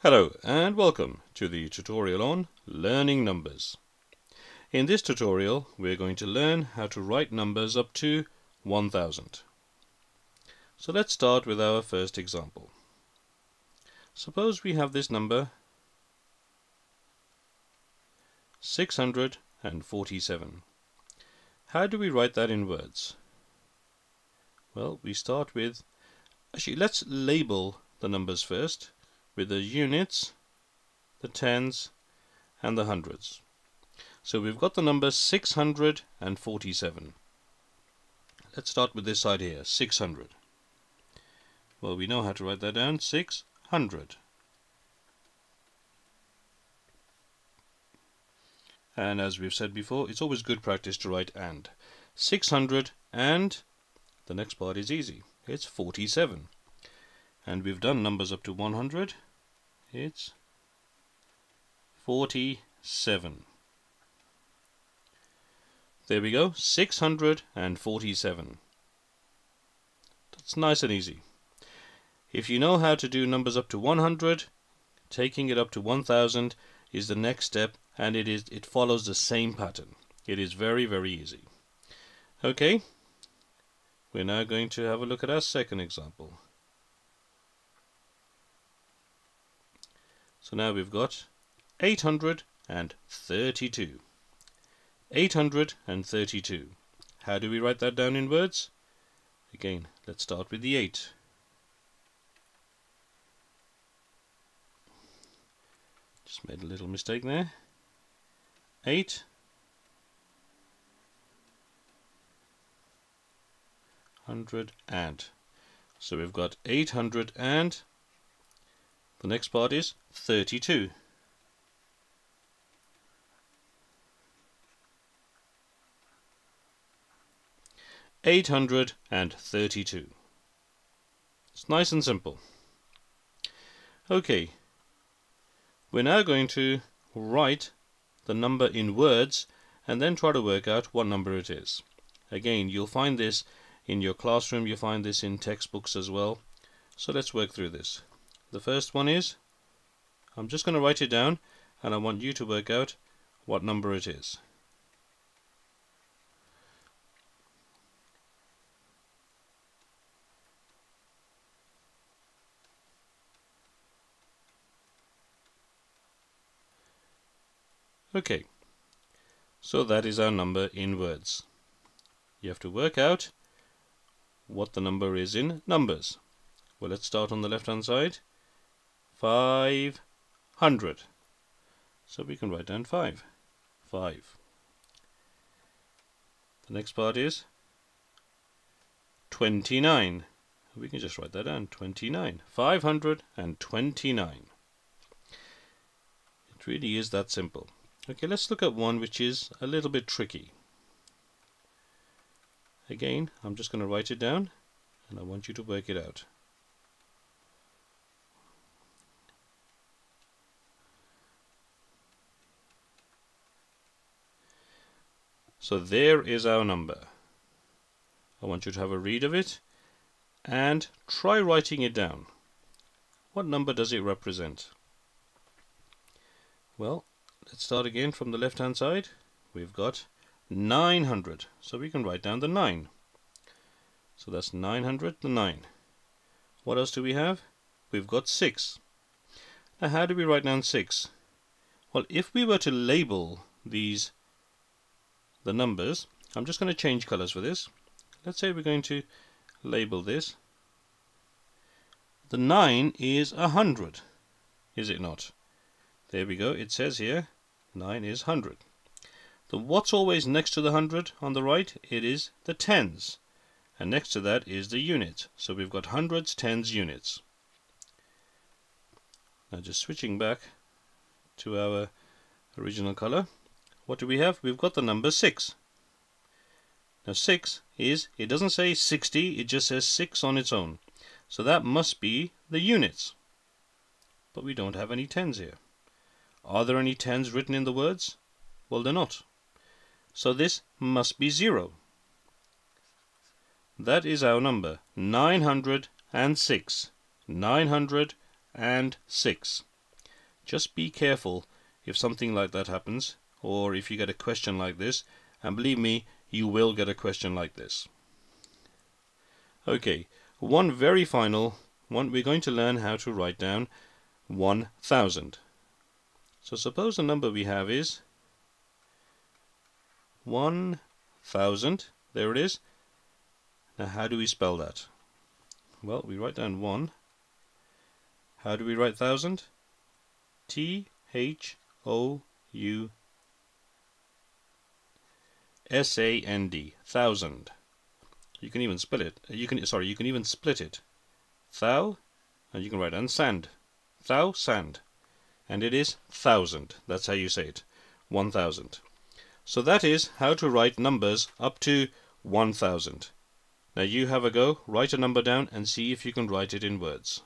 Hello and welcome to the tutorial on learning numbers. In this tutorial we're going to learn how to write numbers up to 1000. So let's start with our first example. Suppose we have this number 647. How do we write that in words? Well, we start with actually let's label the numbers first with the units, the tens, and the hundreds. So we've got the number 647. Let's start with this side here, 600. Well, we know how to write that down, 600. And as we've said before, it's always good practice to write and. 600 and the next part is easy. It's 47. And we've done numbers up to 100 it's 47. There we go, 647. That's nice and easy. If you know how to do numbers up to 100, taking it up to 1000 is the next step and it is it follows the same pattern. It is very very easy. Okay, we're now going to have a look at our second example. So now we've got 832. 832. How do we write that down in words? Again, let's start with the 8. Just made a little mistake there. 8. Hundred and. So we've got 800 and the next part is 32. Eight hundred and thirty-two. It's nice and simple. Okay, we're now going to write the number in words and then try to work out what number it is. Again, you'll find this in your classroom, you'll find this in textbooks as well. So let's work through this. The first one is, I'm just going to write it down and I want you to work out what number it is. Okay, so that is our number in words. You have to work out what the number is in numbers. Well, let's start on the left hand side. 500. So we can write down 5. 5. The next part is 29. We can just write that down. 29. 529. It really is that simple. Okay, let's look at one which is a little bit tricky. Again, I'm just going to write it down and I want you to work it out. So there is our number. I want you to have a read of it and try writing it down. What number does it represent? Well, let's start again from the left hand side. We've got 900. So we can write down the 9. So that's 900, the 9. What else do we have? We've got 6. Now how do we write down 6? Well, if we were to label these the numbers. I'm just going to change colors for this. Let's say we're going to label this. The 9 is a 100, is it not? There we go, it says here 9 is 100. The what's always next to the 100 on the right? It is the tens. And next to that is the unit. So we've got hundreds, tens, units. Now just switching back to our original color what do we have? We've got the number 6. Now 6 is, it doesn't say 60, it just says 6 on its own. So that must be the units. But we don't have any tens here. Are there any tens written in the words? Well, they're not. So this must be 0. That is our number, 906. 906. just be careful if something like that happens or if you get a question like this and believe me you will get a question like this. Okay one very final one we're going to learn how to write down 1000 so suppose the number we have is 1000 there it is. Now how do we spell that? Well we write down 1 how do we write thousand? T H O U S A N D thousand. You can even spell it. You can sorry. You can even split it. Thou, and you can write and sand. Thou sand, and it is thousand. That's how you say it. One thousand. So that is how to write numbers up to one thousand. Now you have a go. Write a number down and see if you can write it in words.